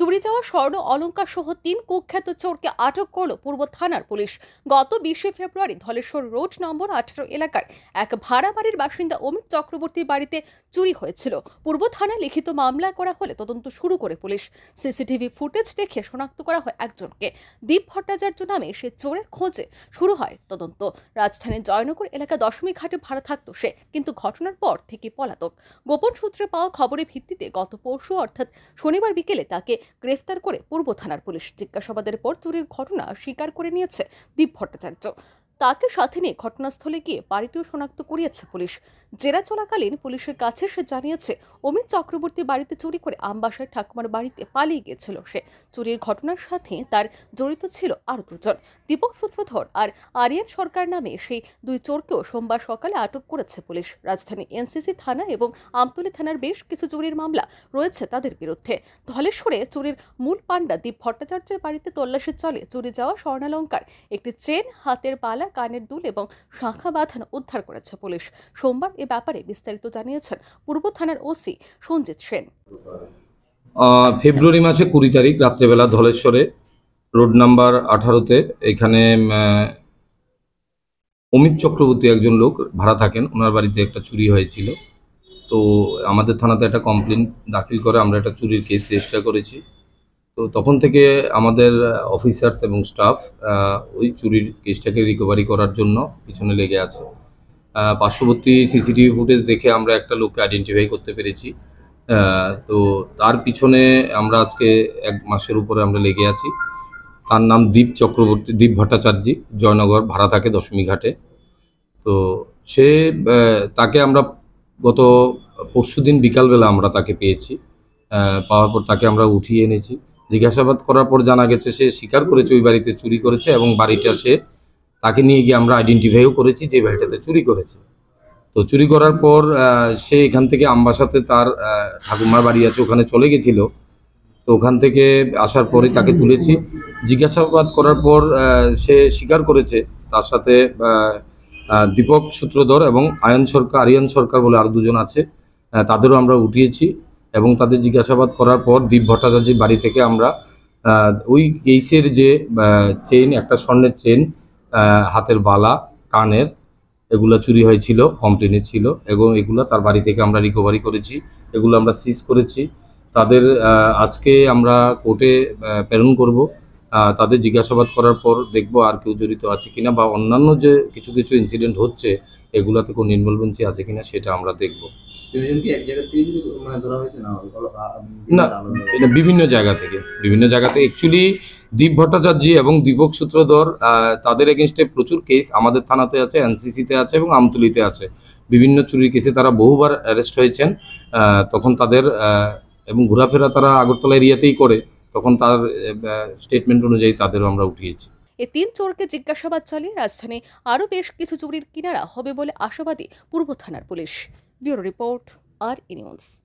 চুরি যাওয়া স্বর্ণ অলঙ্কার সহ তিন কুখ্যাত চোরকে আটক করল পূর্ব থানার পুলিশ। গত বিশে ফেব্রুয়ারি ধলেশ্বর রোড নম্বর আঠারো এলাকার এক ভাড়া বাড়ির বাসিন্দা অমিত চক্রবর্তীর বাড়িতে চুরি হয়েছিল। পূর্ব থানায় লিখিত মামলা করা হলে তদন্ত শুরু করে পুলিশ। সিসিটিভি ফুটেজ দেখে শনাক্ত করা হয় একজনকে। দীপ ভট্টাচার্য নামে সে চোরের খোঁজে শুরু হয় তদন্ত। রাজধানীর জয়নগর এলাকা দশমী ঘাটে ভাড়া থাকতো সে, কিন্তু ঘটনার পর থেকে পলাতক। গোপন সূত্রে পাওয়া খবরের ভিত্তিতে গত পরশু অর্থাৎ শনিবার বিকেলে তাকে গ্রেফতার করে পূর্ব থানার পুলিশ। জিজ্ঞাসাবাদের পর চুরির ঘটনা স্বীকার করে নিয়েছে দীপ ভট্টাচার্য। তাকে সাথে নিয়ে ঘটনাস্থলে গিয়ে বাড়িটিও শনাক্ত করিয়েছে পুলিশ। জেরা চলাকালীন পুলিশের কাছে সে জানিয়েছে, অমিত চক্রবর্তী বাড়িতে চুরি করে আমবাসায় ঠাকুমার বাড়িতে পালিয়ে গিয়েছিল সে। চুরির ঘটনার সাথে তার জড়িত ছিল আরও দুজন। দীপক সূত্রধর আর আরিয়ান সরকার নামে সেই দুই চোরকেও সোমবার সকালে আটক করেছে পুলিশ। রাজধানী এনসিসি থানা এবং আমতলী থানার বেশ কিছু চুরির মামলা রয়েছে তাদের বিরুদ্ধে। ধলেশ্বরে চুরির মূল পাণ্ডা দীপ ভট্টাচার্যের বাড়িতে তল্লাশি চলে। চুরি যাওয়া স্বর্ণালঙ্কার, একটি চেন, হাতের বালা কানের দুল এবং শাখা বাঁধানো উদ্ধার করেছে পুলিশ। সোমবার এ ব্যাপারে বিস্তারিত জানিয়েছেন পূর্ব থানার ওসি সঞ্জিত সেন। ফেব্রুয়ারি মাসে কুড়ি তারিখ, রাত্রেবেলা ধলেশ্বরে, রোড নাম্বার আঠারোতে এখানে অমিত চক্রবর্তী একজন লোক ভাড়া থাকেন। ওনার বাড়িতে একটা চুরি হয়েছিল। তো আমাদের থানাতে একটা কমপ্লেন দাখিল করে আমরা একটা চুরির কেস রেজিস্টার করেছি। তো তখন থেকে আমাদের অফিসার্স এবং স্টাফ ওই চুরির কেসটাকে রিকভারি করার জন্য পিছনে লেগে আছে। পার্শ্ববর্তী সিসিটিভি ফুটেজ দেখে আমরা একটা লোককে আইডেন্টিফাই করতে পেরেছি। তো তার পিছনে আমরা আজকে এক মাসের উপরে আমরা লেগে আছি। তার নাম দীপ চক্রবর্তী, দীপ ভট্টাচার্যী, জয়নগর, ভাড়া থাকে দশমী ঘাটে। তো সে তাকে আমরা গত পরশুদিন বিকালবেলা আমরা তাকে পেয়েছি। পাওয়ার পর তাকে আমরা উঠিয়ে এনেছি। জিজ্ঞাসাবাদ করার পর জানা গেছে সে স্বীকার করেছে ওই বাড়িতে চুরি করেছে এবং বাড়িটা সে তাকে নিয়ে গিয়ে আমরা আইডেন্টিফাইও করেছি যে বাড়িটাতে চুরি করেছে। তো চুরি করার পর সে এখান থেকে আমবাসাতে তার ঠাকুমার বাড়ি আছে, ওখানে চলে গেছিল। তো ওখান থেকে আসার পরে তাকে তুলেছি। জিজ্ঞাসাবাদ করার পর সে স্বীকার করেছে। তার সাথে দীপক সূত্রধর এবং আয়ন সরকার, আরিয়ান সরকার বলে আরও দুজন আছে তাদেরও আমরা উঠিয়েছি। এবং তাদের জিজ্ঞাসাবাদ করার পর দীপ ভট্টাচার্যের বাড়ি থেকে আমরা ওই কেসের যে চেন একটা স্বর্ণের চেন হাতের বালা, কানের, এগুলো চুরি হয়েছিল কমপ্লেনে ছিল, এবং এগুলো তার বাড়ি থেকে আমরা রিকভারি করেছি, এগুলো আমরা সিজ করেছি। তাদের আজকে আমরা কোর্টে প্রেরণ করব তাদের জিজ্ঞাসাবাদ করার পর দেখব আর কেউ জড়িত আছে কিনা বা অন্যান্য যে কিছু কিছু ইনসিডেন্ট হচ্ছে, এগুলোতে কোনো ইনভলভেন্সি আছে কিনা সেটা আমরা দেখব। কি এক জায়গা থেকে মানে বিভিন্ন জায়গা থেকে। বিভিন্ন জায়গাতে অ্যাকচুয়ালি দীপ ভট্টাচার্য এবং দীপক সূত্রধর তাদের এগেনস্টে প্রচুর কেস আমাদের থানাতে আছে এনসিসিতে আছে এবং আমতুলিতে আছে। বিভিন্ন চুরির কেসে তারা বহুবার অ্যারেস্ট হয়েছেন। তখন তাদের এবং ঘোরাফেরা তারা আগরতলা এরিয়াতেই করে। তখন তার স্টেটমেন্ট অনুযায়ী তাদেরও আমরা উঠিয়েছি। এ তিন চোরকে জিজ্ঞাসাবাদ চালিয়ে রাজধানী আরও বেশ কিছু চুরির কিনারা হবে বলে আশাবাদী পূর্ব থানার police. Bureau Report or emails.